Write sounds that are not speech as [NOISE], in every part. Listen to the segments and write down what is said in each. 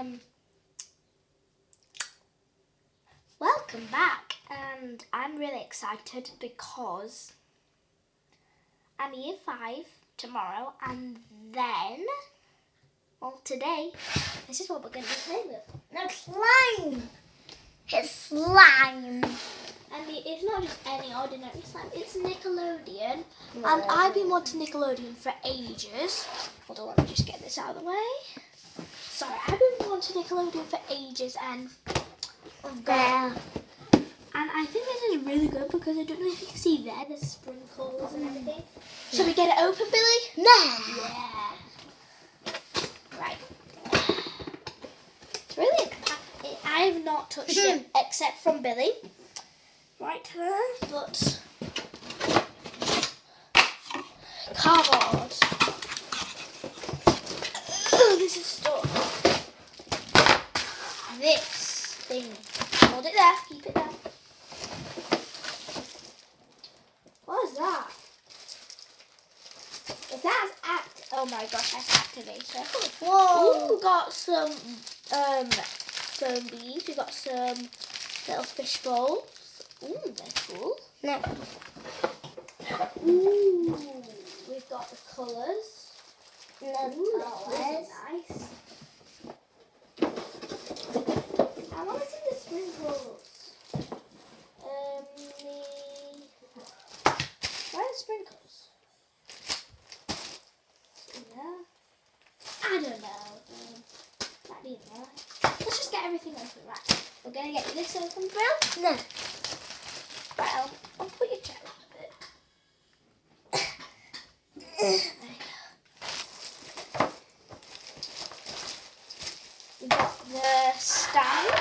Um, welcome back, and I'm really excited because I'm year five tomorrow, and then, well, today, this is what we're going to play with. No slime. It's slime. And it- it's not just any ordinary slime, it's Nickelodeon. And I've been wanting Nickelodeon for ages. Hold on, let me just get this out of the way. Sorry, I've been wanting Nickelodeon for ages and oh, There. and I think this is really good because I don't know if you can see there, there's sprinkles and everything. Shall we get it open, Billy? No. Yeah. Right. It's really I have not touched it hmm. except from Billy. Right there, but cardboard. Oh, this is stuck. This thing. Hold it there. Keep it there. What is that? If that's act, oh my gosh, that's activator. Whoa. Ooh, got some um beads. We got some little fish bowls. Ooh, they're cool. No. Ooh, we've got the colours. Ooh, colors. those are nice. I want to see the sprinkles. Um, the where are the sprinkles? Yeah. I don't know. Um, might be in there. Let's just get everything open, right? We're gonna get this open, Bill. No. Right, I'll, put your chair up a bit. [COUGHS] We got the stand.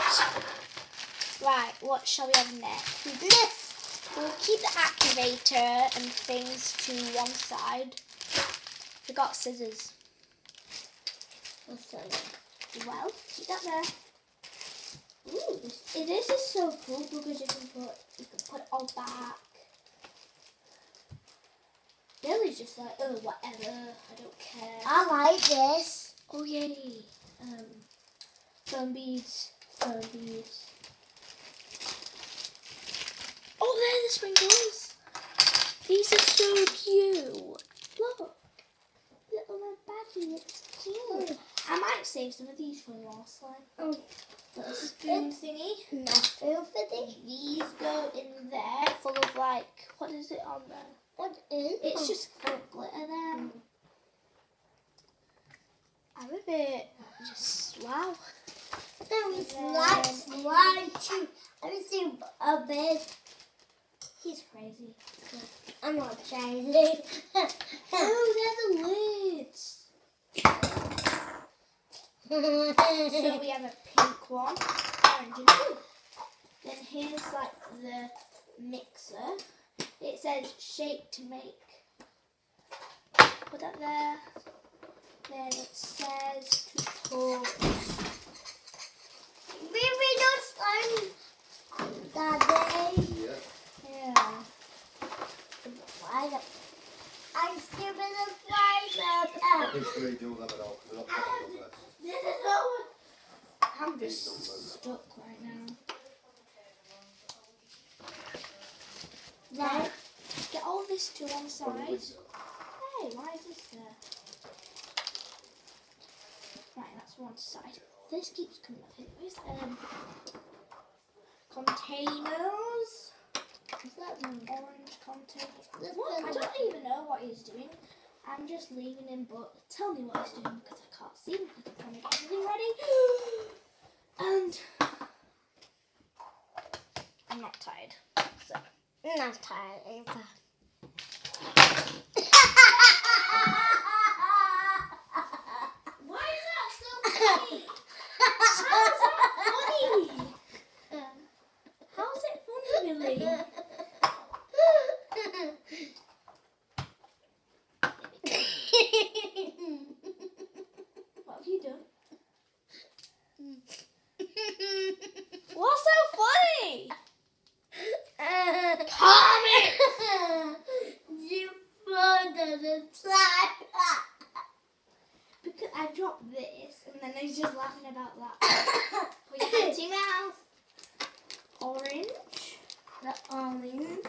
Right, what shall we have next? This. We'll keep the activator and things to one side. We got scissors. What's? Well, keep that there. This, is so cool because you can put you can put it all back. Billy's just like, oh whatever, I don't care. I like this. Oh yay. Um foam beads, foam beads. Oh there are the sprinkles. These are so cute. Look. Little red baggie, it's cute. I might save some of these for last time. Oh, Little spoon thingy. no feel for this. These go in there full of like what is it on there? What is it? It's just full of glitter there. I'm a bit just wow. It's not slime too. Let me see a bit. He's crazy. I'm not crazy. [LAUGHS] Oh, they're the lids. [LAUGHS] So we have a pink one, orange and blue. Then here's like the mixer. It says shake to make. Put that there. Then it says to put. Baby, no slime. Daddy. Yeah. Why the- I'm stupid and slime I up. think three do them at all. 'cause they're not on the list. This is over. I'm just stuck right now. Right. Get all this to one side. Hey, why is this there? Right, that's one side. This keeps coming up anyways. Um, containers. Is that an orange container? What? I don't even know what he's doing. I'm just leaving him, but tell me what he's doing because I can't see him because I'm trying to get everything ready. [GASPS] [GASPS] [GASPS] And I'm not tired. So I'm not tired either. why is that so funny? [LAUGHS] How is that funny? How is it funny, Billy? What have you done? What's so funny? Calm it. You floated the slime. Because I dropped this and then he's just laughing about that. Put your your mouth. Orange. The orange.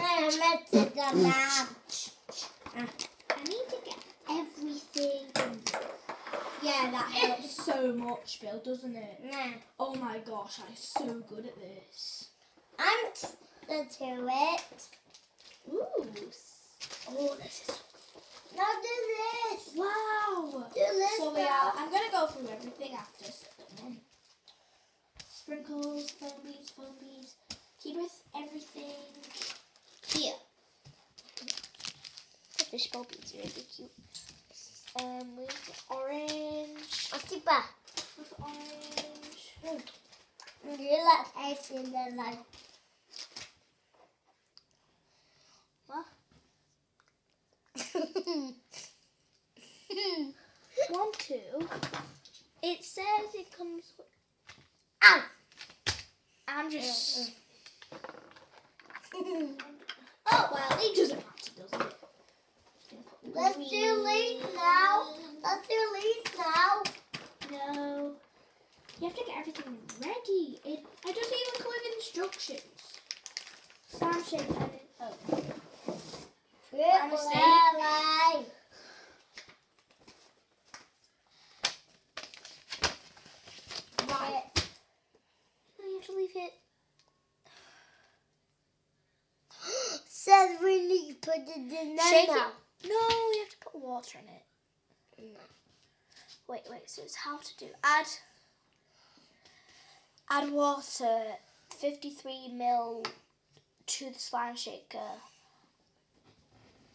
I meant to the lab. I need to get everything. Yeah, that Helps so much, Bill, doesn't it? Nah. Oh my gosh, I'm so good at this. I'm the to it. Ooh. Oh, this is Now do this. wow. Do this. So we now. are. I'm gonna go through everything after. So, um, sprinkles, foam beads, foam beads. Keep with everything here. The fishbowl beads are really cute. Um, with orange. I'll keep back. With orange. You like ice in the light. What? [LAUGHS] One, two. It says it comes with. Ow. I'm just. Mm, mm. [LAUGHS] oh, Well, it doesn't matter, does it? let's do leaves now. Let's do leaves now. You have to get everything ready. It, I just even come with instructions. Slam shape and it. Oh. Triple mistake. Right. No, you have to leave it. [GASPS] Says we need to put it in there Shake now. it. No, you have to put water in it. No. Wait, wait. So it's how to do. Add. Add water, fifty-three mil, to the slime shaker.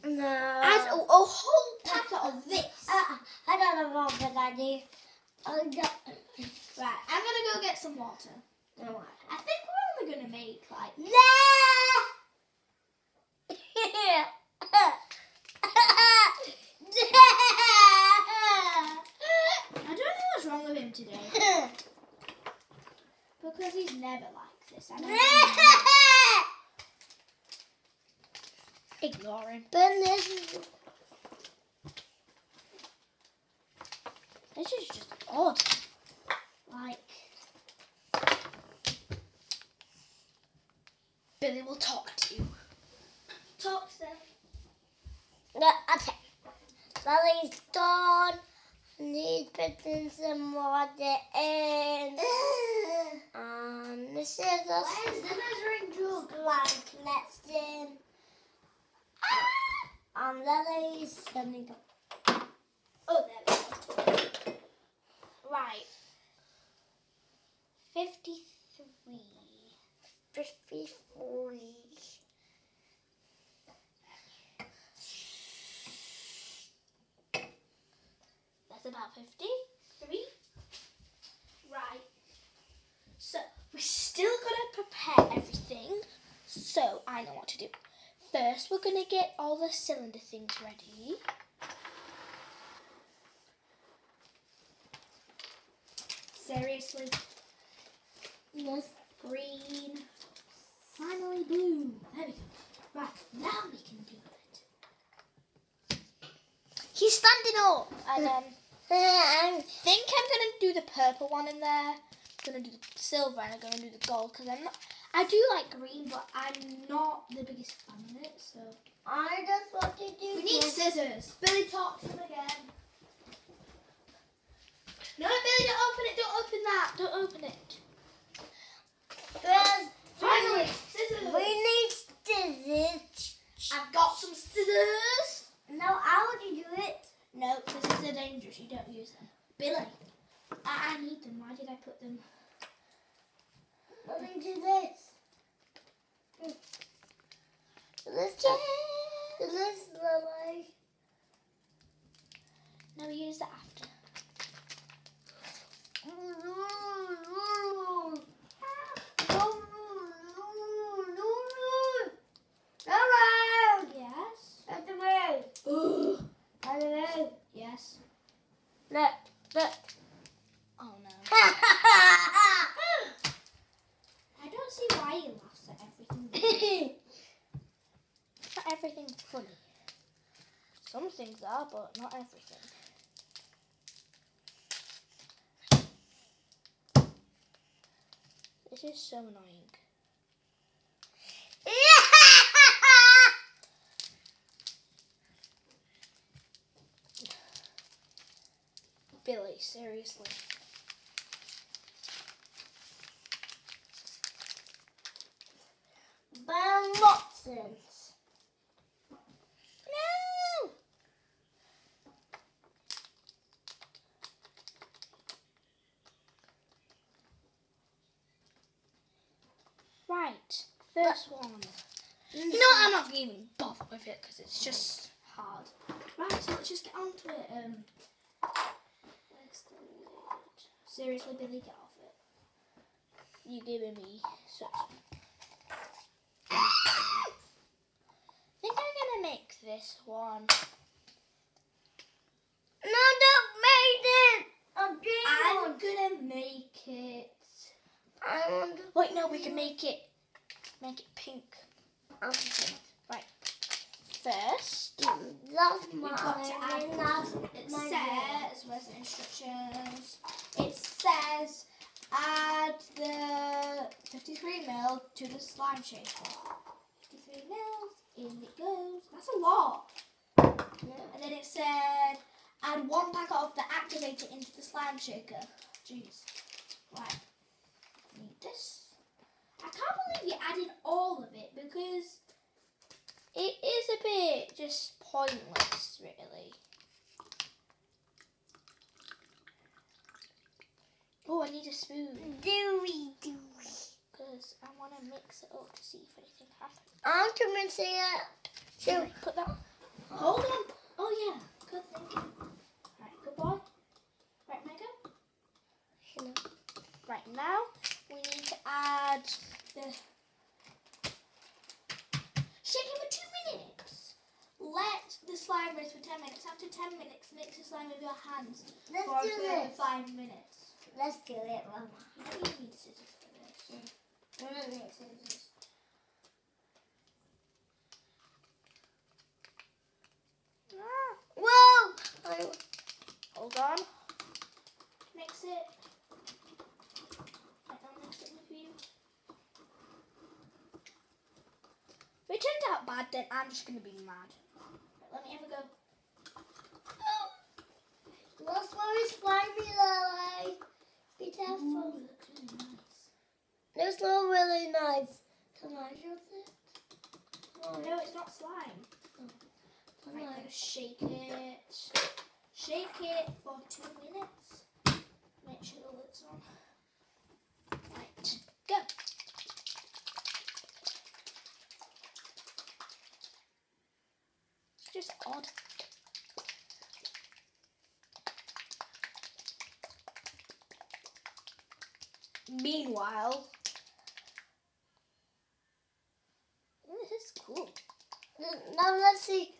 No. Add a, a whole packet of this. Uh, I don't know what I do. I don't. Right, I'm gonna go get some water. No. I think we're only gonna make like. No. I don't know what's wrong with him today because he's never like this. I don't know. [LAUGHS] Ignore him. But this is This is just odd. Like. Billy will talk to you. Talk to them. No, okay. Lily's done. Need to putting some water in. [LAUGHS] This is a Where's the measuring jug? blank next in. Um, Lily's coming up. Oh, there we go. Right. 53. 53. That's about 53. Right. So, we still gotta prepare everything. So, I know what to do. First, we're gonna get all the cylinder things ready. Seriously, Yes. green. Finally blue. There we go. Right, now we can do it. He's standing up. And um, [LAUGHS] I'm think I'm gonna do the purple one in there. I'm gonna do the silver and I'm gonna do the gold because I'm not. I do like green, but I'm not the biggest fan of it. So I just want to do we need scissors. Billy talks to him again. No, Billy, don't open it. Don't open that. Don't open it. First, Finally, scissors. we need scissors. I've got some scissors. No, I want to do it. No, scissors are dangerous. You don't use them. Billy, I, I need them. Why did I put them? Let me do this. This, this, Lily. Now use the after. No, we use that after. Yes. Ugh. [GASPS] Yes. Look, look. Oh no. I don't see why he laughs at everything. Not everything's funny. Some things are, but not everything. This is so annoying. [LAUGHS] Billy, seriously. Ben Watson's. No! Right, first one. You know what? I'm not even bother with it because it's just hard. Right, so let's just get on to it. Um, where's the lid? Seriously, Billy, get off it. You're giving me such. [COUGHS] I think I'm gonna make this one. No, don't make it. A green I'm one. gonna make it. Want. Wait, no, we can make it. Make it pink. Okay. Right. First, That's we've mine. got to add. and It my says, where's the instructions? It says add the 53 mil to the slime shaker. 53 mils, in it goes. That's a lot. And then it said add one packet of the activator into the slime shaker. Jeez. Right. This. I can't believe you added all of it because it is a bit just pointless, really. Oh, I need a spoon Dewy, dewy. because I want to mix it up to see if anything happens. I'm to mix it up. Shall we put that? Hold on. Oh yeah, good thinking. Right, good boy. Right, Mega. Right now, we add the. Shake it for two minutes. Let the slime rest for ten minutes. After ten minutes, mix the slime with your hands Let's for do this. five minutes. Let's do it, Mama. You don't need scissors for this. I'm make scissors. Ah, Whoa! I, hold on. Mix it. Right, I'll mix it with you. If it turns out bad, then I'm just gonna be mad. Right, let me have a go. That's very slimy, Lily. Be careful. looks really nice. It's not really nice. Can I use it? No, it's not slime. Can Right, I? gotta shake it. Shake it for two minutes. Make sure the lid's on. Right, go. Odd. Meanwhile, this is cool. Now let's see.